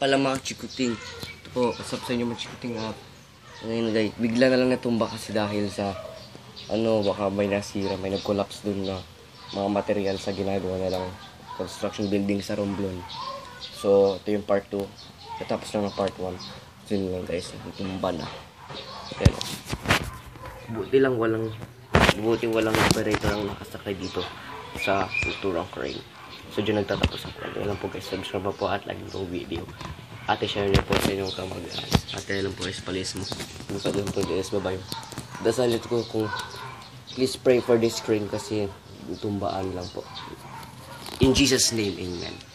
pala mga chikuting. Ito po, kasap sa inyo mga chikuting app. Ngayon guys, bigla na lang natumba kasi dahil sa ano, baka may nasira, may nag-collapse dun na mga material sa ginagawa nilang construction building sa Romblon. So, ito yung part 2. Katapos lang ng part 1. So, yun lang guys, natumba na. Ayan. Buti lang walang buti walang operator ang nakasakay dito sa kulturang crane. So, dyan nagtatapos ang kwento. Lang po guys, subscribe po at like itong video. Ate, share niyo po sa inyong kamag-anas. Ate, lang po guys, palis mo. Lupa lang po guys, bye-bye. Dasalit ko kung please pray for this crane kasi tumbaan lang po. In Jesus' name, Amen.